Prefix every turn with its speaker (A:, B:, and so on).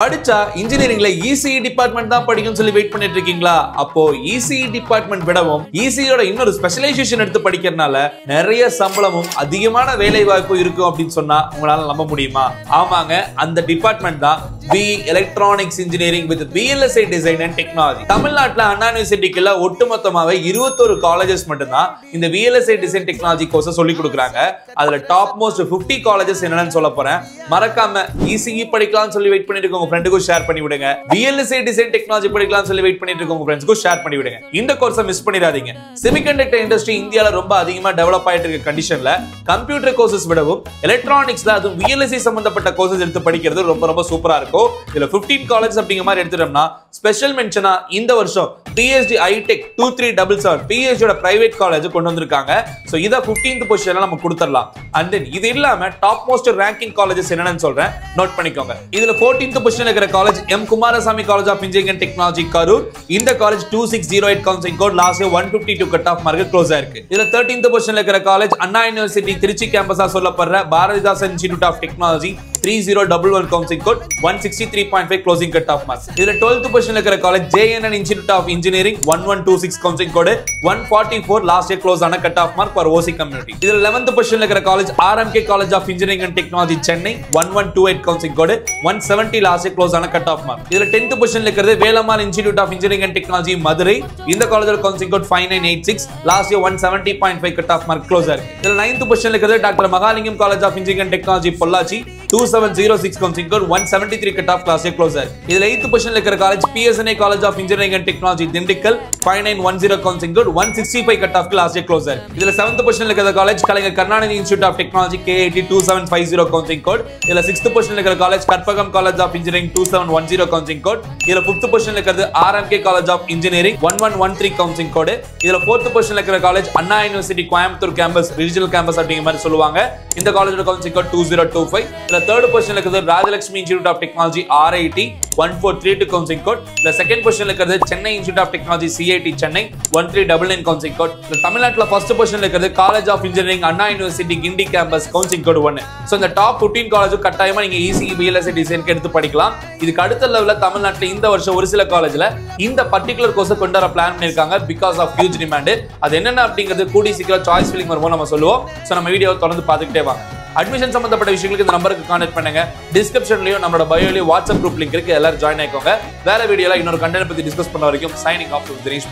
A: படிச்சா இன்ஜினியரிங்ல ECE department தான் படிக்கும்னு சொல்லி வெயிட் பண்ணிட்டு இருக்கீங்களா? அப்போ இசிஇ டிபார்ட்மெண்ட் விடவும் இசியோட இன்னொரு ஸ்பெஷலைசேஷன் எடுத்து படிக்கிறதுனால நிறைய சம்பளமும் அதிகமான வேலை வாய்ப்பு இருக்கும் அப்படின்னு சொன்னா உங்களால நம்ப முடியுமா? ஆமாங்க அந்த டிபார்ட்மெண்ட் தான் B electronics engineering with VLSI design and technology தமிழ்நாட்டில் அண்ணா யூனிவர்சிட்டிக்குள்ள ஒட்டுமொத்தமாவே இருபத்தொரு காலேஜஸ் மட்டும்தான் இந்த பிஎல்எஸ்ஐ டிசைன் டெக்னாலஜி கோர்ஸை சொல்லி கொடுக்குறாங்க. அதுல டாப் மோஸ்ட் 50 காலேஜஸ் என்னென்னு சொல்ல போகிறேன் மறக்காம இசிஇ படிக்கலாம்னு சொல்லி வெயிட் பண்ணிட்டு உங்க ஃப்ரெண்டுக்கும் ஷேர் பண்ணி விடுங்க. பிஎல்எஸ்ஐ டிசைன் டெக்னாலஜி படிக்கலாம்னு சொல்லி வெயிட் பண்ணிட்டு உங்க ஃப்ரெண்ட்ஸ்க்கும் ஷேர் பண்ணி விடுங்க. இந்த கோர்ஸை மிஸ் பண்ணிடாதீங்க. செமிகண்டக்டர் இண்டஸ்ட்ரி இந்தியாவில் ரொம்ப அதிகமா டெவலப் ஆயிட்டு இருக்க கண்டிஷன்ல கம்ப்யூட்டர் கோர்சஸ் விடவும் எலக்ட்ரானிக்ஸ்ல அதுவும் பிஎல்எஸ்சி சம்பந்தப்பட்ட கோர்சஸ் எடுத்து படிக்கிறது ரொம்ப ரொம்ப சூப்பரா இருக்கும். இதுல 15 காலேஜ் அப்படிங்கிற மாதிரி எடுத்துட்டோம்னா ஸ்பெஷல் மென்ஷனா இந்த வருஷம் BST iTech two three double seven பிஎஸ்டியோட private college கொண்டு வந்திருக்காங்க. ஸோ இதை ஃபிஃப்டீன்த் பொசிஷன்ல நம்ம கொடுத்துடலாம். அண்ட் தென் இது இல்லாம டாப் மோஸ்ட் ரேங்கிங் காலேஜஸ் என்னன்னு சொல்றேன். நோட் பண்ணிக்கோங்க. இதுல ஃபோர்டீன்த் பொசிஷன் இருக்கிற college M Kumarasamy college of engineering and technology Karur இந்த college two six zero eight counselling code last one fifty two cut off mark close ஆயிருக்கு. இதுல 13th பொசிஷன்ல இருக்கிற காலேஜ் அண்ணா யூனிவர்சிட்டி திருச்சி கேம்பஸா சொல்லப்படுற Bharathidasan institute of technology three zero double one counselling code one sixty three point five closing cut off marks இதுல twelfth பொசிஷன்ல இருக்கிற college JNN institute of engineering one one two six counselling code one forty four last year close ஆன cut off mark for OC community இதுல eleventh பொசிஷன்ல இருக்கிற college RMK college of engineering and technology Chennai one one two eight counselling code one seventy last year close ஆன cut off mark இதுல tenth பொசிஷன்ல இருக்கிறது Velammal institute of engineering and technology Madurai இந்த காலேஜோட counselling code five nine eight six last year one seventy point five cut off mark close ஆயிருக்கு இதுல ninth பொசிஷன்ல இருக்கிறது doctor Mahalingam college of engineering and technology Pollachi two seven zero six counselling code one seventy three cut off class close இதுல eighth பொசிஷன்ல இருக்கிற college PSNA college of engineering and technology Dindigul. Five nine one zero counselling code one sixty five cut off class close ஆயிருக்கு இதுல seventh பொசிஷன்ல இருக்கிற college Kalaignar Karunanidhi institute of technology K two seven five zero counselling code இதுல sixth பொசிஷன்ல இருக்கிற college Karpagam college of engineering two seven one zero counselling code இதுல fifth பொசிஷன்ல இருக்கிறது RMK college of engineering one one one three counselling code இதுல fourth பொசிஷன்ல இருக்கிற college Anna university Coimbatore campus regional campus அப்படிங்கிற மாதிரி சொல்லுவாங்க. இந்த காலேஜோட counselling code two zero two five இதுல தேர்ட் பொசிஷன்ல இருக்கிறது Rajalakshmi institute of technology RIT one four three two counselling code இந்த செகண்ட் பொசிஷன்ல இருக்கிறது Chennai institute of technology CIT Chennai one three double nine counselling code இந்த தமிழ்நாட்டுல first பொசிஷன்ல இருக்கிறது college of engineering Anna university Guindy campus counselling code ஒன்னு so இந்த top fifteen college கட்டாயமா நீங்க ஈஸி பிஎல்எஸ்சி டிசைனுக்கு எடுத்து படிக்கலாம். இதுக்கு அடுத்த லெவலில் தமிழ்நாட்டுல இந்த வருஷம் ஒரு சில காலேஜ்ல இந்த பர்டிகுலர் கோர்ஸை கொண்டு வர பிளான் பண்ணிருக்காங்க பிகாஸ் ஆஃப் ஹியூஜ் டிமாண்ட் அது என்னென்ன அப்படிங்கிறது கூடி சீக்கிரம் சாய்ஸ் ஃபில்லிங் வரும்போது நம்ம சொல்லுவோம். ஸோ நம்ம வீடியோ தொடர்ந்து பார்த்துக்கிட்டே வாங்க. அட்மிஷன் சம்பந்தப்பட்ட விஷயங்களுக்கு இந்த நம்பருக்கு கான்டெக்ட் பண்ணுங்க. டிஸ்கிரிப்ஷன்லயும் நம்மளோட பயோலயும் வாட்ஸ்அப் குரூப் லிங்க் இருக்கு. எல்லாரும் ஜாயின் ஆயிக்கோங்க. வேற வீடியோல இன்னொரு கண்டென்ட் பத்தி டிஸ்கஸ் பண்ண வரைக்கும் சைனிங் ஆஃப் தினேஷ்